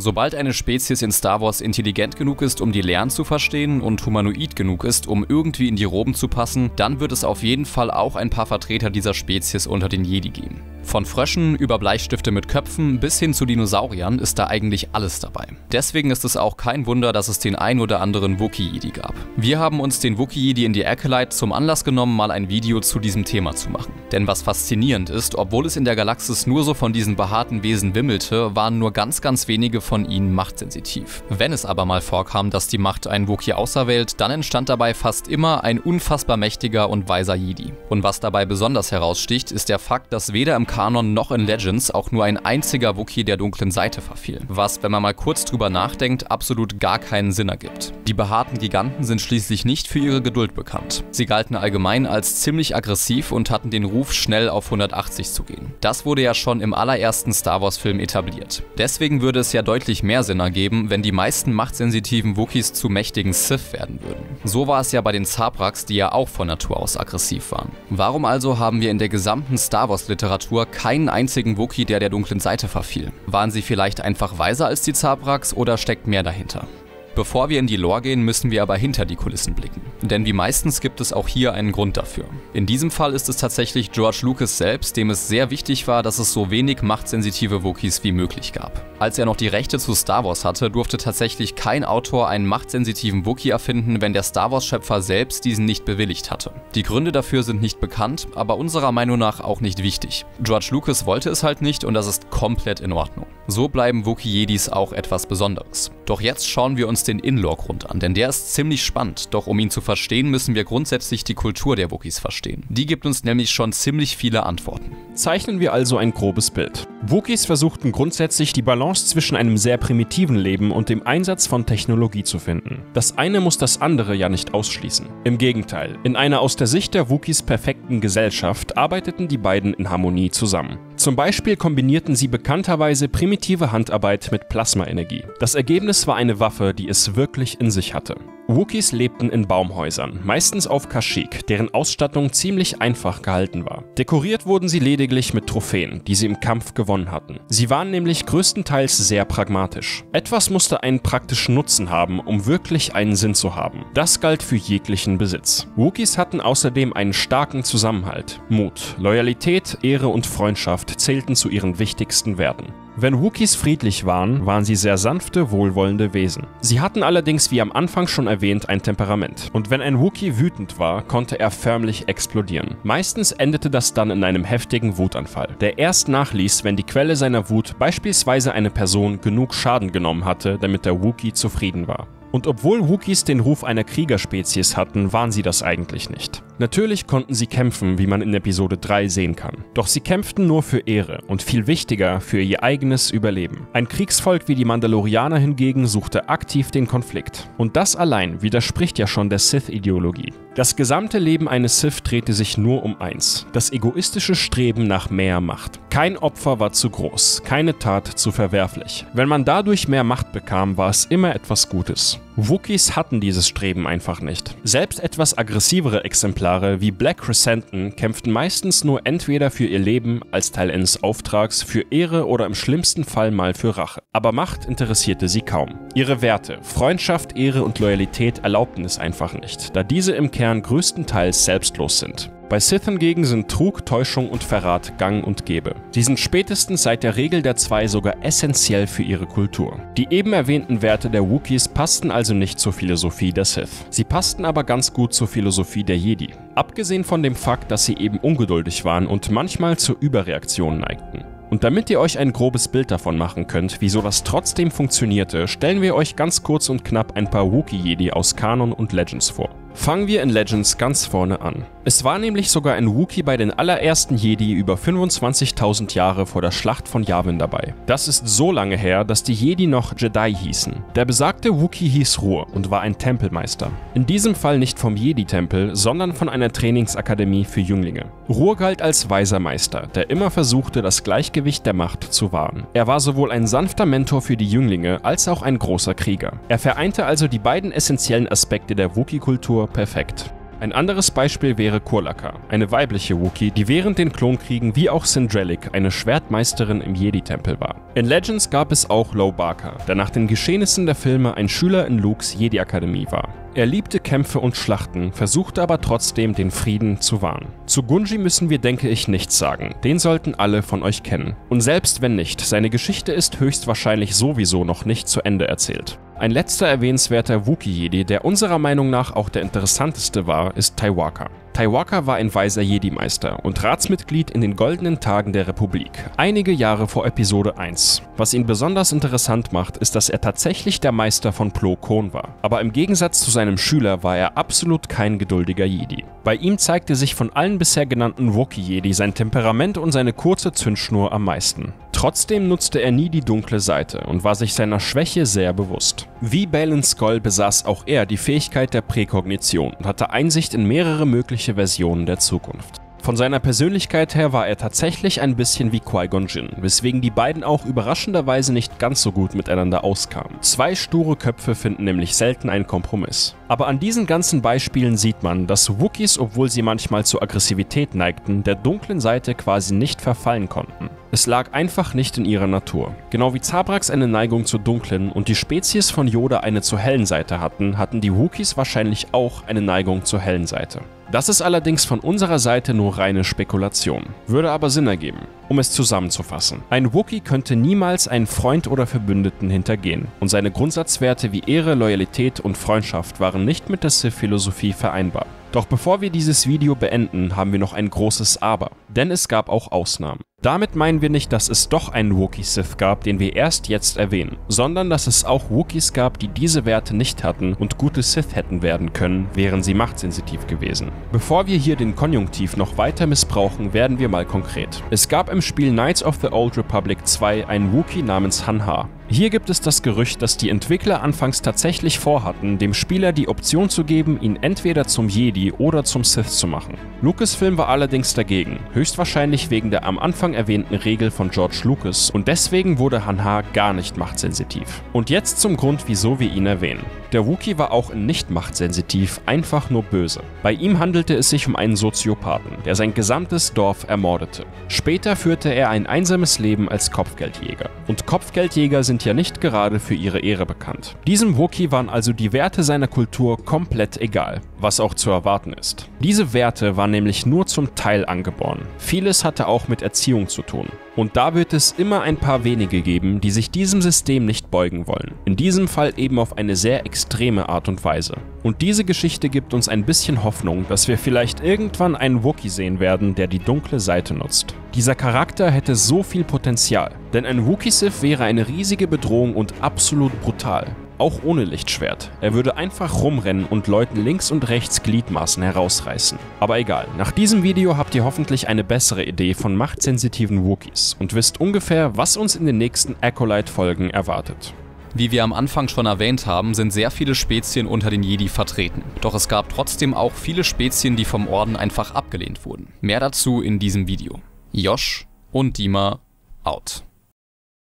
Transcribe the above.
Sobald eine Spezies in Star Wars intelligent genug ist, um die Lernen zu verstehen und humanoid genug ist, um irgendwie in die Roben zu passen, dann wird es auf jeden Fall auch ein paar Vertreter dieser Spezies unter den Jedi geben. Von Fröschen über Bleistifte mit Köpfen bis hin zu Dinosauriern ist da eigentlich alles dabei. Deswegen ist es auch kein Wunder, dass es den ein oder anderen Wookiee-Jedi gab. Wir haben uns den Wookiee-Jedi in die Acolyte zum Anlass genommen, mal ein Video zu diesem Thema zu machen. Denn was faszinierend ist, obwohl es in der Galaxis nur so von diesen behaarten Wesen wimmelte, waren nur ganz ganz wenige von ihnen machtsensitiv. Wenn es aber mal vorkam, dass die Macht einen Wookiee auserwählt, dann entstand dabei fast immer ein unfassbar mächtiger und weiser Jedi. Und was dabei besonders heraussticht, ist der Fakt, dass weder im Kanon noch in Legends auch nur ein einziger Wookiee der dunklen Seite verfiel. Was, wenn man mal kurz drüber nachdenkt, absolut gar keinen Sinn ergibt. Die behaarten Giganten sind schließlich nicht für ihre Geduld bekannt. Sie galten allgemein als ziemlich aggressiv und hatten den Ruf, schnell auf 180 zu gehen. Das wurde ja schon im allerersten Star Wars Film etabliert. Deswegen würde es ja deutlich mehr Sinn ergeben, wenn die meisten machtsensitiven Wookiees zu mächtigen Sith werden würden. So war es ja bei den Zabraks, die ja auch von Natur aus aggressiv waren. Warum also haben wir in der gesamten Star Wars Literatur keinen einzigen Wookiee, der der dunklen Seite verfiel. Waren sie vielleicht einfach weiser als die Zabraks oder steckt mehr dahinter? Bevor wir in die Lore gehen, müssen wir aber hinter die Kulissen blicken. Denn wie meistens gibt es auch hier einen Grund dafür. In diesem Fall ist es tatsächlich George Lucas selbst, dem es sehr wichtig war, dass es so wenig machtsensitive Wookiees wie möglich gab. Als er noch die Rechte zu Star Wars hatte, durfte tatsächlich kein Autor einen machtsensitiven Wookiee erfinden, wenn der Star Wars-Schöpfer selbst diesen nicht bewilligt hatte. Die Gründe dafür sind nicht bekannt, aber unserer Meinung nach auch nicht wichtig. George Lucas wollte es halt nicht und das ist komplett in Ordnung. So bleiben Wookiee-Jedis auch etwas Besonderes. Doch jetzt schauen wir uns den In-Lore-Grund an, denn der ist ziemlich spannend. Doch um ihn zu verstehen, müssen wir grundsätzlich die Kultur der Wookiees verstehen. Die gibt uns nämlich schon ziemlich viele Antworten. Zeichnen wir also ein grobes Bild. Wookiees versuchten grundsätzlich die Balance zwischen einem sehr primitiven Leben und dem Einsatz von Technologie zu finden. Das eine muss das andere ja nicht ausschließen. Im Gegenteil, in einer aus der Sicht der Wookiees perfekten Gesellschaft arbeiteten die beiden in Harmonie zusammen. Zum Beispiel kombinierten sie bekannterweise primitive Handarbeit mit Plasmaenergie. Das Ergebnis war eine Waffe, die es wirklich in sich hatte. Wookiees lebten in Baumhäusern, meistens auf Kashyyyk, deren Ausstattung ziemlich einfach gehalten war. Dekoriert wurden sie lediglich mit Trophäen, die sie im Kampf gewonnen hatten. Sie waren nämlich größtenteils sehr pragmatisch. Etwas musste einen praktischen Nutzen haben, um wirklich einen Sinn zu haben. Das galt für jeglichen Besitz. Wookiees hatten außerdem einen starken Zusammenhalt. Mut, Loyalität, Ehre und Freundschaft zählten zu ihren wichtigsten Werten. Wenn Wookiees friedlich waren, waren sie sehr sanfte, wohlwollende Wesen. Sie hatten allerdings, wie am Anfang schon erwähnt, ein Temperament. Und wenn ein Wookiee wütend war, konnte er förmlich explodieren. Meistens endete das dann in einem heftigen Wutanfall, der erst nachließ, wenn die Quelle seiner Wut beispielsweise eine Person genug Schaden genommen hatte, damit der Wookiee zufrieden war. Und obwohl Wookiees den Ruf einer Kriegerspezies hatten, waren sie das eigentlich nicht. Natürlich konnten sie kämpfen, wie man in Episode 3 sehen kann. Doch sie kämpften nur für Ehre und viel wichtiger für ihr eigenes Überleben. Ein Kriegsvolk wie die Mandalorianer hingegen suchte aktiv den Konflikt. Und das allein widerspricht ja schon der Sith-Ideologie. Das gesamte Leben eines Sith drehte sich nur um eins: das egoistische Streben nach mehr Macht. Kein Opfer war zu groß, keine Tat zu verwerflich. Wenn man dadurch mehr Macht bekam, war es immer etwas Gutes. Wookiees hatten dieses Streben einfach nicht. Selbst etwas aggressivere Exemplare wie Black Crescenton kämpften meistens nur entweder für ihr Leben als Teil eines Auftrags, für Ehre oder im schlimmsten Fall mal für Rache. Aber Macht interessierte sie kaum. Ihre Werte, Freundschaft, Ehre und Loyalität erlaubten es einfach nicht, da diese im Kern größtenteils selbstlos sind. Bei Sith hingegen sind Trug, Täuschung und Verrat gang und gäbe. Sie sind spätestens seit der Regel der zwei sogar essentiell für ihre Kultur. Die eben erwähnten Werte der Wookiees passten also nicht zur Philosophie der Sith. Sie passten aber ganz gut zur Philosophie der Jedi. Abgesehen von dem Fakt, dass sie eben ungeduldig waren und manchmal zur Überreaktion neigten. Und damit ihr euch ein grobes Bild davon machen könnt, wieso das trotzdem funktionierte, stellen wir euch ganz kurz und knapp ein paar Wookiee-Jedi aus Kanon und Legends vor. Fangen wir in Legends ganz vorne an. Es war nämlich sogar ein Wookiee bei den allerersten Jedi über 25.000 Jahre vor der Schlacht von Yavin dabei. Das ist so lange her, dass die Jedi noch Jedi hießen. Der besagte Wookiee hieß Ruhr und war ein Tempelmeister. In diesem Fall nicht vom Jedi-Tempel, sondern von einer Trainingsakademie für Jünglinge. Ruhr galt als weiser Meister, der immer versuchte, das Gleichgewicht der Macht zu wahren. Er war sowohl ein sanfter Mentor für die Jünglinge als auch ein großer Krieger. Er vereinte also die beiden essentiellen Aspekte der Wookiee-Kultur perfekt. Ein anderes Beispiel wäre Kurlaka, eine weibliche Wookiee, die während den Klonkriegen wie auch Syndralic eine Schwertmeisterin im Jedi-Tempel war. In Legends gab es auch Low Barker, der nach den Geschehnissen der Filme ein Schüler in Lukes Jedi-Akademie war. Er liebte Kämpfe und Schlachten, versuchte aber trotzdem den Frieden zu wahren. Zu Gunji müssen wir, denke ich, nichts sagen. Den sollten alle von euch kennen. Und selbst wenn nicht, seine Geschichte ist höchstwahrscheinlich sowieso noch nicht zu Ende erzählt. Ein letzter erwähnenswerter Wookiee-Jedi, der unserer Meinung nach auch der interessanteste war, ist Taiwaka. Taiwaka war ein weiser Jedi-Meister und Ratsmitglied in den goldenen Tagen der Republik, einige Jahre vor Episode 1. Was ihn besonders interessant macht, ist, dass er tatsächlich der Meister von Plo Koon war. Aber im Gegensatz zu seinem Schüler war er absolut kein geduldiger Jedi. Bei ihm zeigte sich von allen bisher genannten Wookiee-Jedi sein Temperament und seine kurze Zündschnur am meisten. Trotzdem nutzte er nie die dunkle Seite und war sich seiner Schwäche sehr bewusst. Wie Balin Skoll besaß auch er die Fähigkeit der Präkognition und hatte Einsicht in mehrere mögliche Versionen der Zukunft. Von seiner Persönlichkeit her war er tatsächlich ein bisschen wie Qui-Gon Jinn, weswegen die beiden auch überraschenderweise nicht ganz so gut miteinander auskamen. Zwei sture Köpfe finden nämlich selten einen Kompromiss. Aber an diesen ganzen Beispielen sieht man, dass Wookiees, obwohl sie manchmal zur Aggressivität neigten, der dunklen Seite quasi nicht verfallen konnten. Es lag einfach nicht in ihrer Natur. Genau wie Zabrax eine Neigung zur dunklen und die Spezies von Yoda eine zur hellen Seite hatten, hatten die Wookiees wahrscheinlich auch eine Neigung zur hellen Seite. Das ist allerdings von unserer Seite nur reine Spekulation, würde aber Sinn ergeben. Um es zusammenzufassen, ein Wookie könnte niemals einen Freund oder Verbündeten hintergehen und seine Grundsatzwerte wie Ehre, Loyalität und Freundschaft waren nicht mit der Sith-Philosophie vereinbar. Doch bevor wir dieses Video beenden, haben wir noch ein großes Aber, denn es gab auch Ausnahmen. Damit meinen wir nicht, dass es doch einen Wookiee-Sith gab, den wir erst jetzt erwähnen, sondern dass es auch Wookiees gab, die diese Werte nicht hatten und gute Sith hätten werden können, wären sie machtsensitiv gewesen. Bevor wir hier den Konjunktiv noch weiter missbrauchen, werden wir mal konkret. Es gab im Spiel Knights of the Old Republic 2 einen Wookiee namens Han Ha. Hier gibt es das Gerücht, dass die Entwickler anfangs tatsächlich vorhatten, dem Spieler die Option zu geben, ihn entweder zum Jedi oder zum Sith zu machen. Lucasfilm war allerdings dagegen, höchstwahrscheinlich wegen der am Anfang erwähnten Regel von George Lucas und deswegen wurde Han Ha gar nicht machtsensitiv. Und jetzt zum Grund, wieso wir ihn erwähnen. Der Wookie war auch nicht machtsensitiv, einfach nur böse. Bei ihm handelte es sich um einen Soziopathen, der sein gesamtes Dorf ermordete. Später führte er ein einsames Leben als Kopfgeldjäger. Und Kopfgeldjäger sind ja nicht gerade für ihre Ehre bekannt. Diesem Wookie waren also die Werte seiner Kultur komplett egal, was auch zu erwarten ist. Diese Werte waren nämlich nur zum Teil angeboren. Vieles hatte auch mit Erziehung zu tun. Und da wird es immer ein paar wenige geben, die sich diesem System nicht beugen wollen. In diesem Fall eben auf eine sehr extreme Art und Weise. Und diese Geschichte gibt uns ein bisschen Hoffnung, dass wir vielleicht irgendwann einen Wookie sehen werden, der die dunkle Seite nutzt. Dieser Charakter hätte so viel Potenzial, denn ein Wookie-Sith wäre eine riesige Bedrohung und absolut brutal. Auch ohne Lichtschwert. Er würde einfach rumrennen und Leuten links und rechts Gliedmaßen herausreißen. Aber egal, nach diesem Video habt ihr hoffentlich eine bessere Idee von machtsensitiven Wookies und wisst ungefähr, was uns in den nächsten Acolyte-Folgen erwartet. Wie wir am Anfang schon erwähnt haben, sind sehr viele Spezien unter den Jedi vertreten. Doch es gab trotzdem auch viele Spezien, die vom Orden einfach abgelehnt wurden. Mehr dazu in diesem Video. Josh und Dima out.